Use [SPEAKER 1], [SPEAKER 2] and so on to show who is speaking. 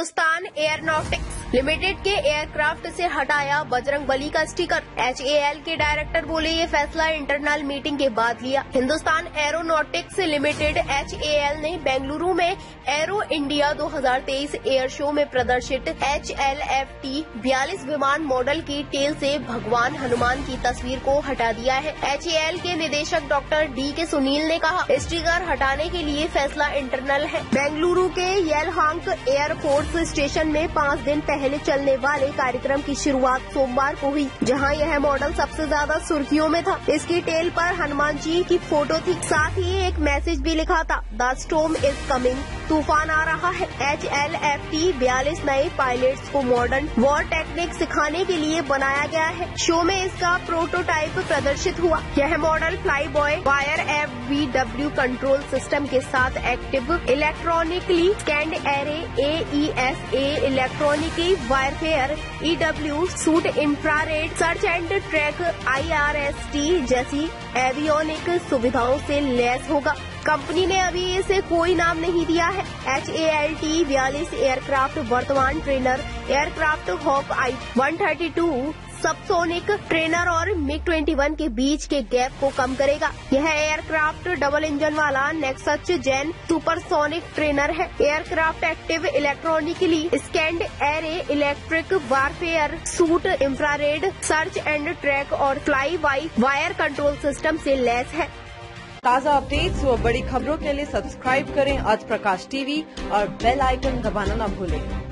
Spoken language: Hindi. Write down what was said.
[SPEAKER 1] हिंदुस्तान एयरनॉटिक्स लिमिटेड के एयरक्राफ्ट से हटाया बजरंग बली का स्टिकर। एच के डायरेक्टर बोले, ये फैसला इंटरनल मीटिंग के बाद लिया। हिंदुस्तान एरोनॉटिक्स लिमिटेड एचएएल ने बेंगलुरु में एरो इंडिया 2023 एयर शो में प्रदर्शित एच एल एफ़ टी बयालीस विमान मॉडल की टेल से भगवान हनुमान की तस्वीर को हटा दिया है। एचएएल के निदेशक डॉक्टर डी के सुनील ने कहा स्टिकर हटाने के लिए फैसला इंटरनल है। बेंगलुरु के येलहांक एयरफोर्स स्टेशन में पाँच दिन पहले चलने वाले कार्यक्रम की शुरुआत सोमवार को हुई, जहाँ यह मॉडल सबसे ज़्यादा सुर्खियों में था। इसकी टेल पर हनुमान जी की फ़ोटो थी, साथ ही एक मैसेज भी लिखा था, द स्टोम इज़ कमिंग, तूफ़ान आ रहा है। एच एल एफ़ टी बयालीस नए पायलट्स को मॉडर्न वॉर टेक्निक सिखाने के लिए बनाया गया है। शो में इसका प्रोटोटाइप प्रदर्शित हुआ। यह model fly by wire W control system के साथ active electronically scanned array S A electronically warfare E W suite infrared search and track I R S T जैसी एवियोनिक सुविधाओं से लैस होगा। कंपनी ने अभी इसे कोई नाम नहीं दिया है। एच ए एल टी बयालीस एयरक्राफ्ट वर्तमान trainer aircraft Hawk I one thirty two subsonic trainer और मिग 21 के बीच के गैप को कम करेगा। यह एयरक्राफ्ट डबल इंजन वाला नेक्सच जेन सुपरसोनिक ट्रेनर है। Aircraft active electronically scanned array electric warfare, suite, infrared, search and track और fly by wire control system से लैस है।
[SPEAKER 2] ताज़ा अपडेट्स व बड़ी खबरों के लिए सब्सक्राइब करें आज प्रकाश टीवी और बेल आइकन दबाना न भूलें।